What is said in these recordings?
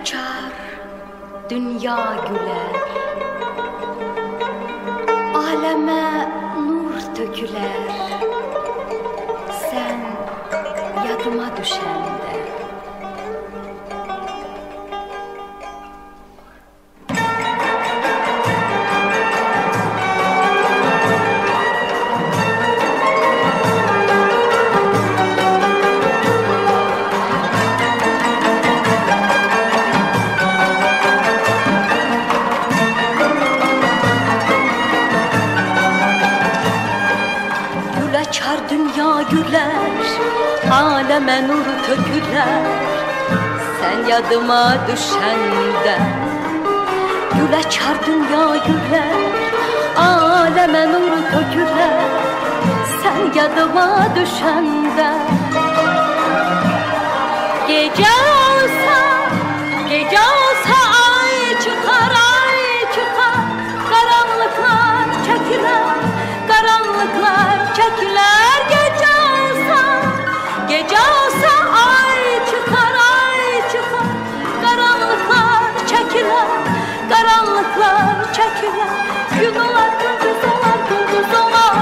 açar, dünya güler Aleme nur töküler. Sen yadıma düşende Açar dünya güler Aleme nur töküler. Sen yadıma düşende Gül açar dünya güler Aleme nur töküler. Sen yadıma düşende Gece Karanlıklar çekiler Gün olar gündüz olar gündüz olar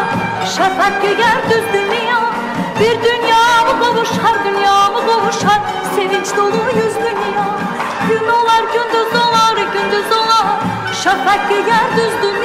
Şafak giyer düz dünya Bir dünya mı kavuşar dünya mı kavuşar? Sevinç dolu yüz dünya Gün olar gündüz olar gündüz olar Şafak giyer düz dünya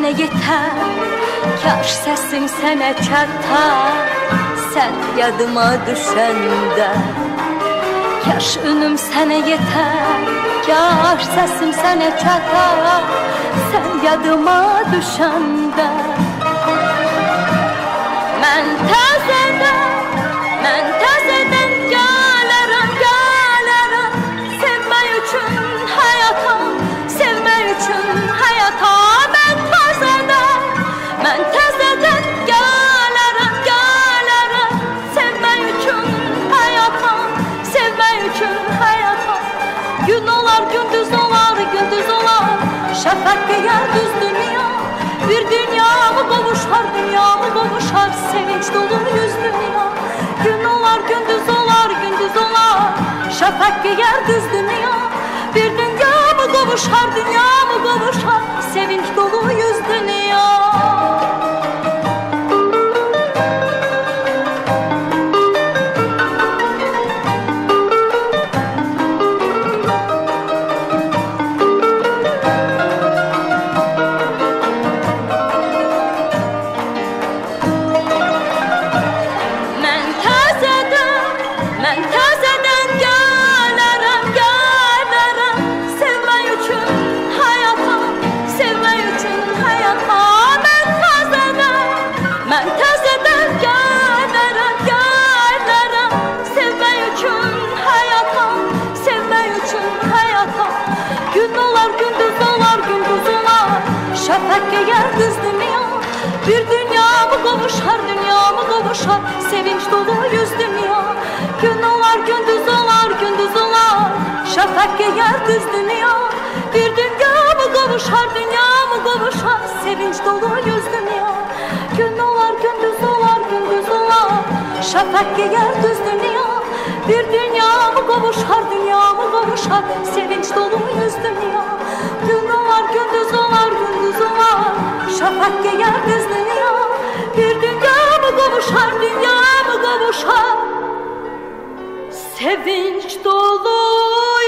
sənə yetər Kaş səsim sənə çatar. Sən yadıma düşəndə Kaş ünüm sənə yetər Kaş səsim sənə çatar. Sən yadıma düşəndə Bir dünya mı qovuşar, dünya mı qovuşar Sevinç dolu yüz dünya. Gün olar, gündüz olar, gündüz olar Şəfək geyər düz dünya. Bir dünya mı qovuşar, dünya mı qovuşar Sevinç dolu yüz dünya Bir dünya mı qovuşar, dünya mı qovuşar Sevinç dolu yüz dünya. Gün olar, gündüz olar, gündüz olar. Şəfək geyər düz dünya. Bir dünya mı qovuşar, dünya mı qovuşar Sevinç dolu yüz dünya. Gün olar, gündüz olar, gündüz olar. Şəfək geyər düz dünya. Bir dünya mı qovuşar, dünya mı qovuşar Sevinç dolu yüz dünya. Gün olar, gündüz olar, gündüz olar Şafak geyər düz dünya Bir dünya mı qovuşar, dünya mı qovuşar Sevinç dolu